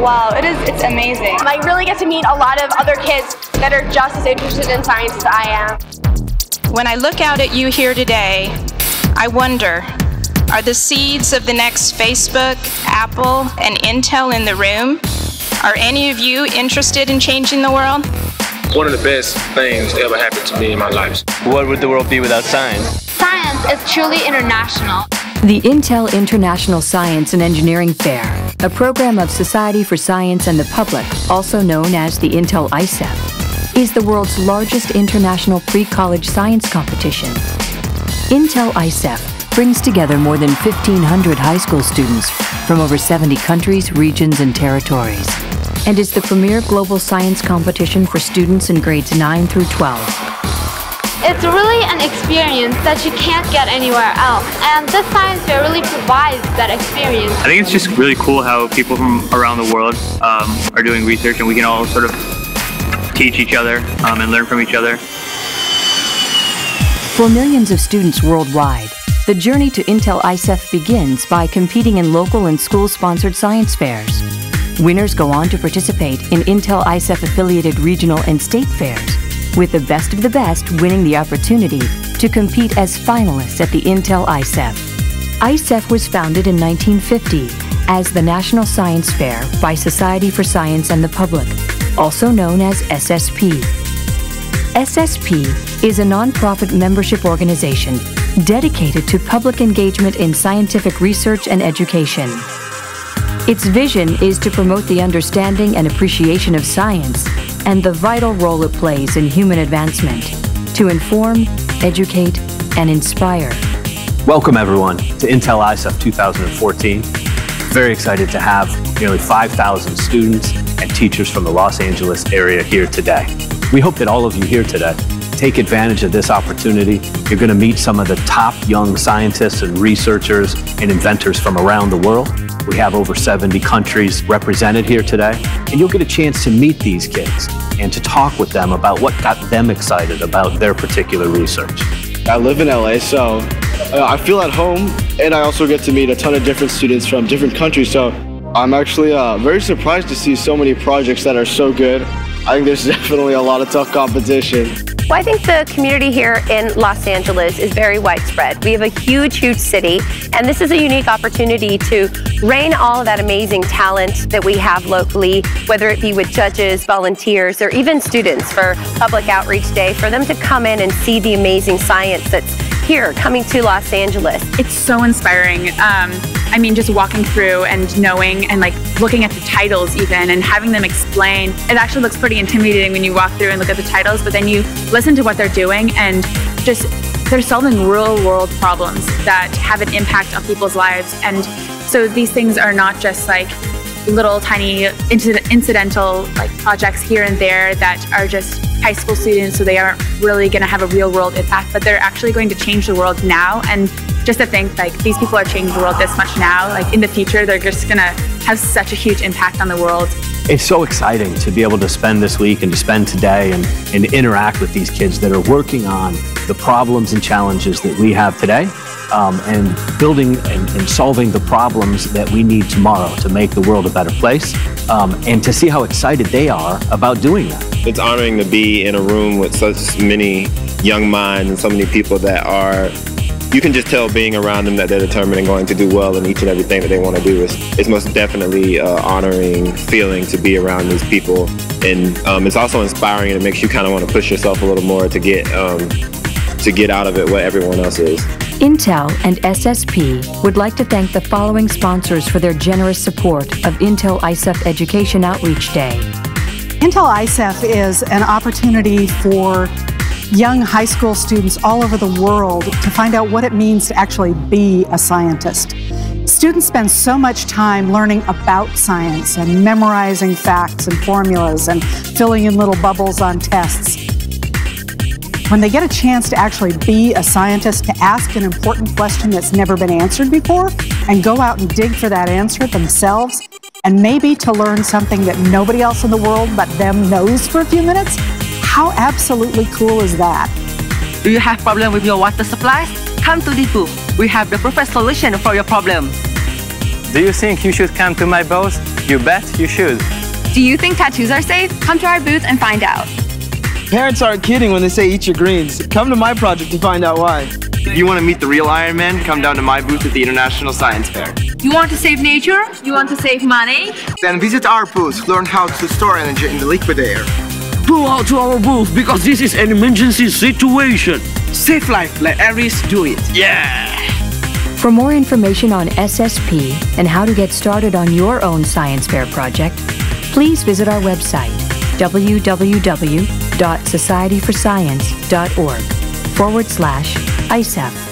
Wow, it is, it's amazing. I really get to meet a lot of other kids that are just as interested in science as I am. When I look out at you here today, I wonder, are the seeds of the next Facebook, Apple, and Intel in the room? Are any of you interested in changing the world? One of the best things ever happened to me in my life. What would the world be without science? Science is truly international. The Intel International Science and Engineering Fair, a program of Society for Science and the Public, also known as the Intel ISEF, is the world's largest international pre-college science competition. Intel ISEF brings together more than 1,500 high school students from over 70 countries, regions, and territories and is the premier global science competition for students in grades 9 through 12. It's really an experience that you can't get anywhere else, and this science fair really provides that experience. I think it's just really cool how people from around the world um, are doing research and we can all sort of teach each other um, and learn from each other. For millions of students worldwide, the journey to Intel ISEF begins by competing in local and school-sponsored science fairs. Winners go on to participate in Intel ISEF affiliated regional and state fairs, with the best of the best winning the opportunity to compete as finalists at the Intel ISEF. ISEF was founded in 1950 as the National Science Fair by Society for Science and the Public, also known as SSP. SSP is a nonprofit membership organization dedicated to public engagement in scientific research and education. Its vision is to promote the understanding and appreciation of science and the vital role it plays in human advancement to inform, educate, and inspire. Welcome, everyone, to Intel ISEF 2014. Very excited to have nearly 5,000 students and teachers from the Los Angeles area here today. We hope that all of you here today take advantage of this opportunity. You're going to meet some of the top young scientists and researchers and inventors from around the world. We have over 70 countries represented here today, and you'll get a chance to meet these kids and to talk with them about what got them excited about their particular research. I live in LA, so uh, I feel at home, and I also get to meet a ton of different students from different countries, so I'm actually uh, very surprised to see so many projects that are so good. I think there's definitely a lot of tough competition. Well, I think the community here in Los Angeles is very widespread. We have a huge, huge city, and this is a unique opportunity to rain all of that amazing talent that we have locally, whether it be with judges, volunteers, or even students for Public Outreach Day, for them to come in and see the amazing science that's here coming to Los Angeles. It's so inspiring. Um, I mean, just walking through and knowing and like looking at the titles even and having them explain. It actually looks pretty intimidating when you walk through and look at the titles, but then you listen to what they're doing and just they're solving real world problems that have an impact on people's lives. And so these things are not just like little tiny incidental like projects here and there that are just high school students so they aren't really going to have a real world impact but they're actually going to change the world now and just to think like these people are changing the world this much now like in the future they're just going to have such a huge impact on the world it's so exciting to be able to spend this week and to spend today and, and interact with these kids that are working on the problems and challenges that we have today um, and building and, and, solving the problems that we need tomorrow to make the world a better place, um, and to see how excited they are about doing that. It's honoring to be in a room with such many young minds and so many people that are you can just tell being around them that they're determined and going to do well in each and everything that they want to do. It's, it's most definitely an honoring feeling to be around these people. And um, it's also inspiring and it makes you kind of want to push yourself a little more to get, um, to get out of it what everyone else is. Intel and SSP would like to thank the following sponsors for their generous support of Intel ISEF Education Outreach Day. Intel ISEF is an opportunity for young high school students all over the world to find out what it means to actually be a scientist. Students spend so much time learning about science and memorizing facts and formulas and filling in little bubbles on tests when they get a chance to actually be a scientist, to ask an important question that's never been answered before, and go out and dig for that answer themselves, and maybe to learn something that nobody else in the world but them knows for a few minutes, how absolutely cool is that? Do you have problem with your water supplies? Come to this booth. We have the perfect solution for your problem. Do you think you should come to my booth? You bet you should. Do you think tattoos are safe? Come to our booth and find out. Parents aren't kidding when they say eat your greens. Come to my project to find out why. If you want to meet the real Iron Man, come down to my booth at the International Science Fair. You want to save nature? You want to save money? Then visit our booth, learn how to store energy in the liquid air. Pull out to our booth because this is an emergency situation. Save life, let Aries do it. Yeah! For more information on SSP and how to get started on your own science fair project, please visit our website www.societyforscience.org forward slash ISEF.